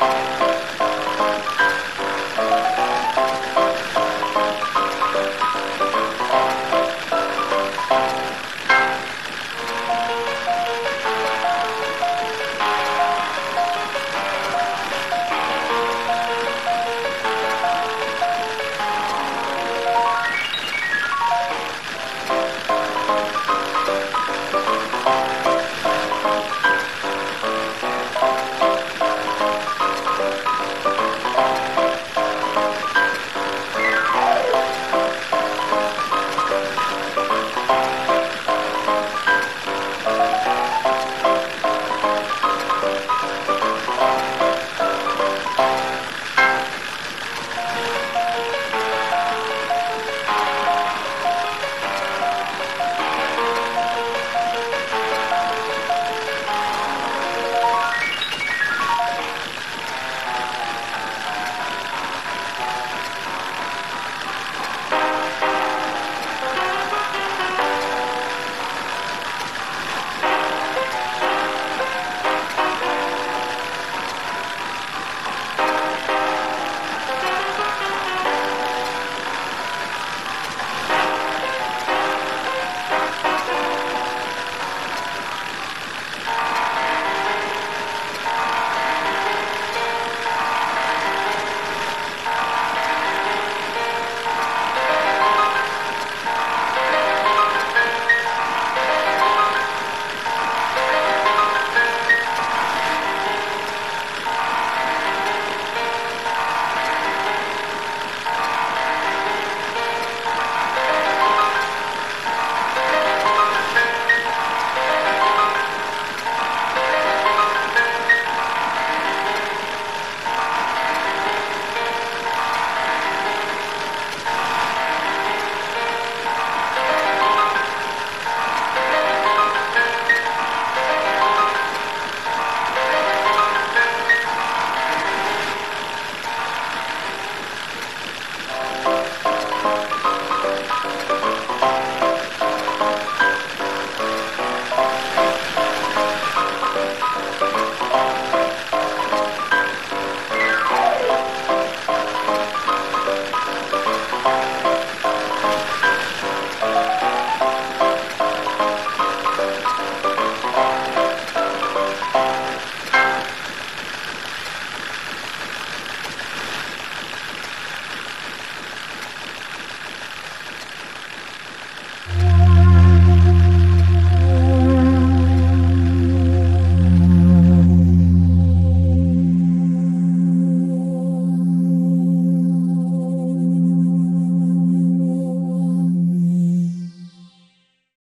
Bye.